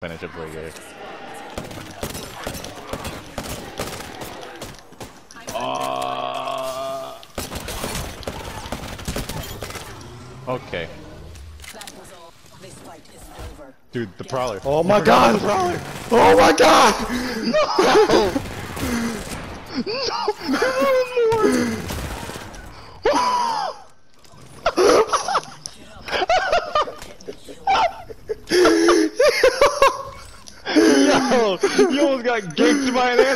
Finish it for you. Uh, okay. That was all. This fight isn't over. Dude, the prowler. Oh my god! The prowler. Oh my god! Yo, you almost got gigged by an animal.